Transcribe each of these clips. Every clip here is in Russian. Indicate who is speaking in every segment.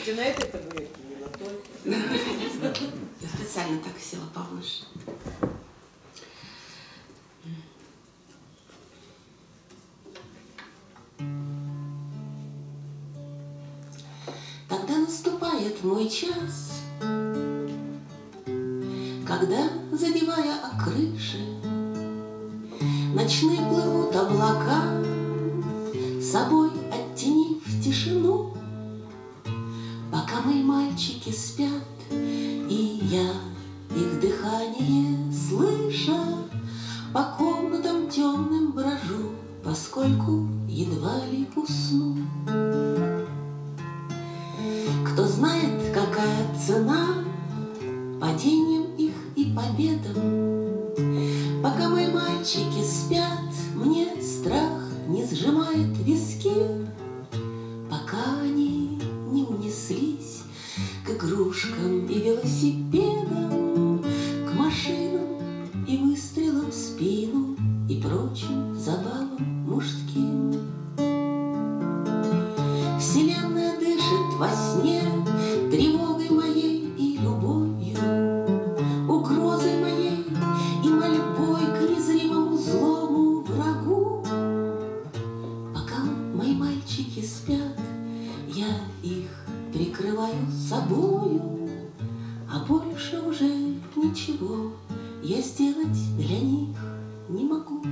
Speaker 1: сидите на этой табуретке, не на той.
Speaker 2: Специально так села повыше. Тогда наступает мой час, Когда, задевая о крыши, Ночные плывут облака, Собой оттенив тишину, Пока мои мальчики спят, И я их дыхание слыша, По комнатам темным брожу, Поскольку едва ли усну. Кто знает, какая цена Падением их и победам, Пока мои мальчики спят, Мне страх не сжимает виски, игрушкам и велосипедам, К машинам и выстрелам в спину ничего Я сделать для них не могу.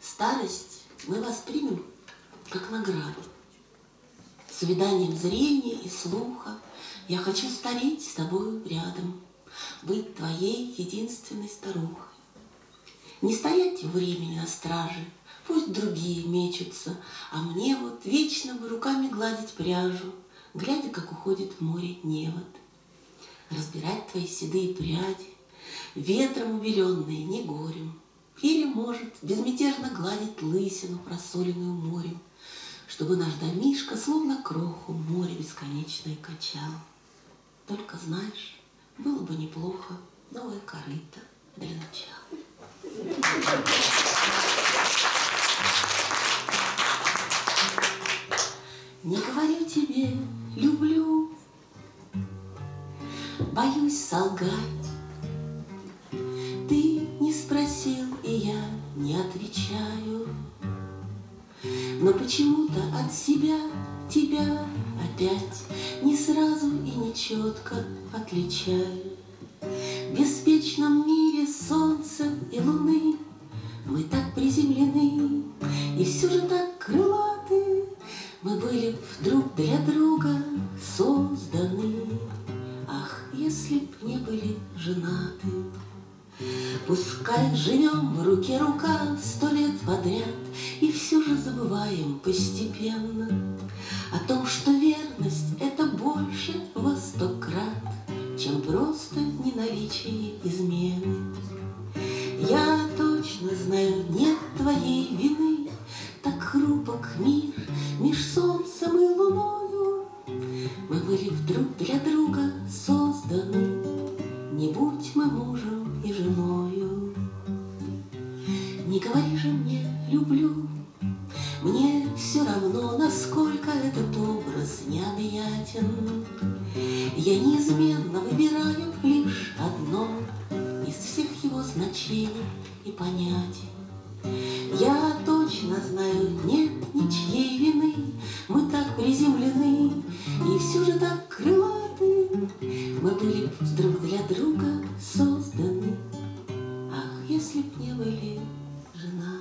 Speaker 2: Старость мы воспримем как награду. С увяданием зрения и слуха Я хочу стареть с тобою рядом, Быть твоей единственной старухой. Не стоять времени на страже, Пусть другие мечутся, А мне вот вечно бы руками гладить пряжу, Глядя, как уходит в море невод. Разбирать твои седые пряди, Ветром убеленные, не горем, Или, может, безмятежно гладить лысину, просоленную морем, Чтобы наш домишко, словно кроху, море бесконечное качал. Только знаешь, было бы неплохо новое корыто для начала. Не говорю тебе, люблю, боюсь солгать. Ты не спросил, и я не отвечаю. Но почему-то от себя тебя опять Не сразу и не четко отличаю. В беспечном мире солнца и луны Мы так приземлены и все же так крылаты. Мы были б друг для друга созданы. Пускай живем в руке рука сто лет подряд И все же забываем постепенно О том, что верность — это больше во сто крат, Чем просто неналичие измены. Все равно, насколько этот образ необъятен. Я неизменно выбираю лишь одно Из всех его значений и понятий. Я точно знаю, нет ничьей вины, Мы так приземлены и все же так крылаты. Мы были друг для друга созданы, Ах, если б не были женаты.